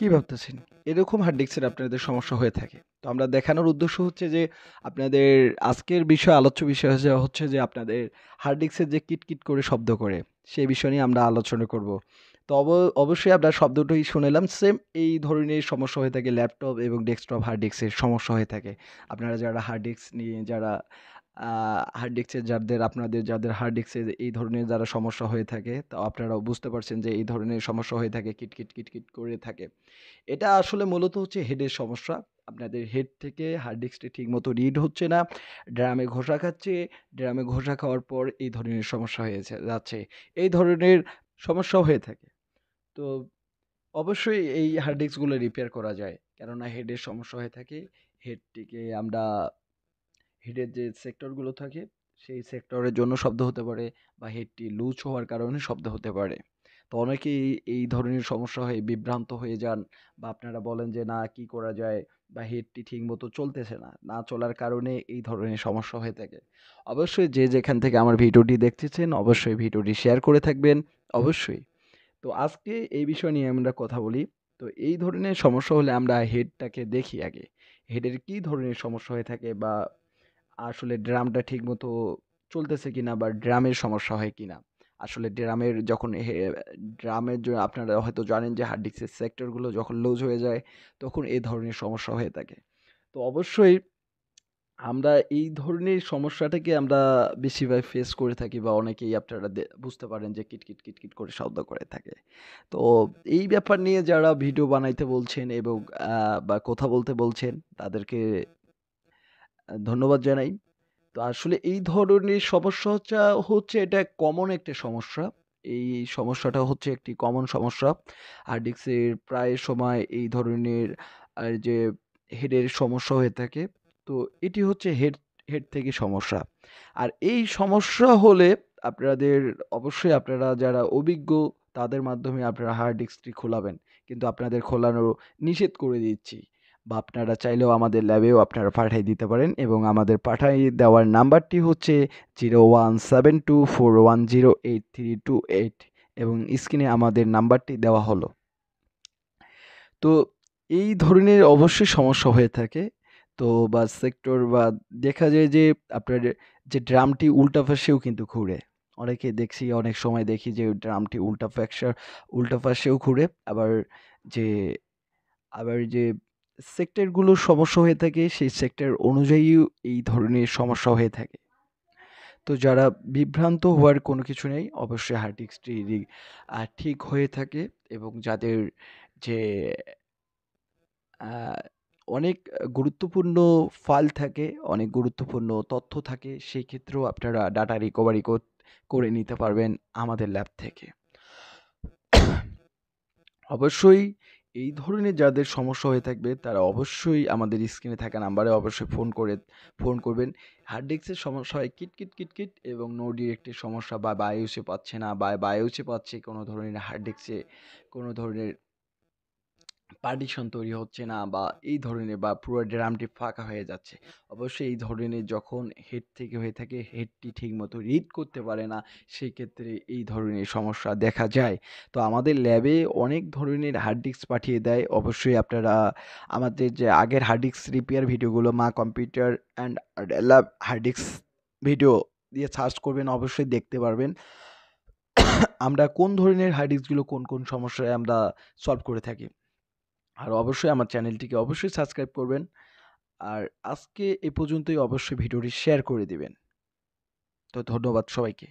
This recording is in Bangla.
কি ভাবতেছেন? এরকম হার্ড ডিস্কের আপনাদের সমস্যা হয়ে থাকে। তো আমরা দেখানোর উদ্দেশ্য হচ্ছে যে আপনাদের আজকের বিষয় আলোচ্য বিষয় হচ্ছে যে আপনাদের হার্ড ডিস্কের যে কিটকিট করে শব্দ করে, সেই বিষয় নিয়ে আমরা আলোচনা করব। তো অব অবশ্যই আপনার শব্দটাই শুনেলাম। সেম এই ধরনের সমস্যা হয়ে থাকে ল্যাপটপ এবং ডেস্কটপ হার্ড ডিস্কের সমস্যা হয়ে থাকে। আপনারা যারা হার্ড ডিস্ক নিয়ে যারা হার্ড ডিস্কের যাদের আপনাদের যাদের হার্ড ডিস্কের এই ধরনের যারা সমস্যা হয়ে থাকে, তো আপনারাও বুঝতে পারছেন যে এই ধরনের সমস্যা হয়ে থাকে কিটকিট, কিটকিট করে থাকে। এটা আসলে মূলত হচ্ছে হেডের সমস্যা। আপনাদের হেড থেকে হার্ড ডিস্কটি ঠিকমতো রিড হচ্ছে না। ড্রামে ঘষা খাচ্ছে। ড্রামে ঘষা খাওয়ার পর এই ধরনের সমস্যা হয়েছে যাচ্ছে। এই ধরনের সমস্যাও হয়ে থাকে। তো অবশ্যই এই হার্ড ডিস্কগুলো রিপেয়ার করা যায়। কেননা হেডের সমস্যা হয়ে থাকে। হেডটিকে আমরা হেডের যে সেক্টরগুলো থাকে, সেই সেক্টরের জন্য শব্দ হতে পারে বা হেডটি লুজ হওয়ার কারণে শব্দ হতে পারে। তো অনেকেই এই ধরনের সমস্যা হয়ে বিভ্রান্ত হয়ে যান বা আপনারা বলেন যে না কি করা যায় বা হেডটি ঠিকমতো চলতেছে না। না চলার কারণে এই ধরনের সমস্যা হয়ে থাকে। অবশ্যই যে যেখান থেকে আমার ভিডিওটি দেখতেছেন অবশ্যই ভিডিওটি শেয়ার করে থাকবেন। অবশ্যই। তো আজকে এই বিষয় নিয়ে আমরা কথা বলি। তো এই ধরনের সমস্যা হলে আমরা হেডটাকে দেখি আগে। হেডের কি ধরনের সমস্যা হয়ে থাকে বা আসলে ড্রামটা ঠিকমতো চলতেছে কিনা বা ড্রামের সমস্যা হয় কিনা। আসলে ড্রামের যখন ড্রামের জ আপনারা হয়তো জানেন যে হার্ড ডিস্কের সেক্টরগুলো যখন লুজ হয়ে যায়, তখন এ ধরনের সমস্যা হয়ে থাকে। তো অবশ্যই আমরা এই ধরনের সমস্যাটাকে আমরা বেশিরভাগ ফেস করে থাকি বা অনেকেই আপনারা বুঝতে পারেন যে কিটকিট, কিটকিট করে শব্দ করে থাকে। তো এই ব্যাপার নিয়ে যারা ভিডিও বানাইতে বলছেন এবং বা কথা বলতে বলছেন তাদেরকে ধন্যবাদ জানাই। তো আসলে এই ধরনের সমস্যা হচ্ছে হচ্ছে এটা কমন একটা সমস্যা। এই সমস্যাটা হচ্ছে একটি কমন সমস্যা। হার্ড ডিস্কের প্রায় সময় এই ধরনের আ যে হেডের সমস্যা হয়ে থাকে। তো এটি হচ্ছে হেড হেড থেকে সমস্যা। আর এই সমস্যা হলে আপনাদের, অবশ্যই আপনারা যারা অভিজ্ঞ, তাদের মাধ্যমে আপনারা হার্ড ডিস্কটি খোলাবেন। কিন্তু আপনাদের খোলানো নিষেধ করে দিচ্ছি। বা আপনারা চাইলেও আমাদের ল্যাবেও আপনারা পাঠায় দিতে পারেন এবং আমাদের পাঠায় দেওয়ার নাম্বারটি হচ্ছে 0172410832 এবং স্ক্রিনে আমাদের নাম্বারটি দেওয়া হলো। তো এই ধরনের অবশ্যই সমস্যা হয়ে থাকে। তো বা সেক্টর বা দেখা যায় যে আপনার যে ড্রামটি উল্টা পাশেও কিন্তু ঘুরে। অনেকে দেখছি, অনেক সময় দেখি যে ড্রামটি উল্টা পাশা, উল্টা পাশেও ঘুরে। আবার যে আবার যে সেক্টরগুলোর সমস্যা হয়ে থাকে সেই সেক্টর অনুযায়ীও এই ধরনের সমস্যা হয়ে থাকে। তো যারা বিভ্রান্ত হওয়ার কোনো কিছু নেই। অবশ্যই হার্ড ডিস্কটি ঠিক হয়ে থাকে এবং যাদের যে অনেক গুরুত্বপূর্ণ ফাইল থাকে, অনেক গুরুত্বপূর্ণ তথ্য থাকে, সেই ক্ষেত্রেও আপনারা ডাটা রিকভারি করে নিতে পারবেন আমাদের ল্যাব থেকে। অবশ্যই এই ধরনের যাদের সমস্যা হয়ে থাকবে তারা অবশ্যই আমাদের স্ক্রিনে থাকা নাম্বারে অবশ্যই ফোন করে ফোন করবেন। হার্ড ডিস্কের সমস্যা হয় কিটকিট, কিটকিট এবং নো ডিরেক্টের সমস্যা বা বায়োসে পাচ্ছে না বা বায়োসে পাচ্ছে কোনো ধরনের হার্ড ডিস্কে কোনো ধরনের পার্টিশন তৈরি হচ্ছে না বা এই ধরনের বা পুরো ড্রামটি ফাঁকা হয়ে যাচ্ছে। অবশ্যই এই ধরনের যখন হেড থেকে হয়ে থাকে হেডটি ঠিকমতো রিড করতে পারে না, সেই ক্ষেত্রে এই ধরনের সমস্যা দেখা যায়। তো আমাদের ল্যাবে অনেক ধরনের হার্ড ডিস্ক পাঠিয়ে দেয়। অবশ্যই আপনারা আমাদের যে আগের হার্ড ডিস্ক রিপেয়ার ভিডিওগুলো মা computer and lab hard disk video দিয়ে সার্চ করবেন অবশ্যই দেখতে পারবেন। আমরা কোন ধরনের হার্ড ডিস্কগুলো কোন, কোন সমস্যায় আমরা সলভ করে থাকি। আর অবশ্যই আমার চ্যানেলটিকে অবশ্যই সাবস্ক্রাইব করবেন। আর আজকে এ পর্যন্তই অবশ্যই ভিডিওটি শেয়ার করে দিবেন। তো ধন্যবাদ সবাইকে।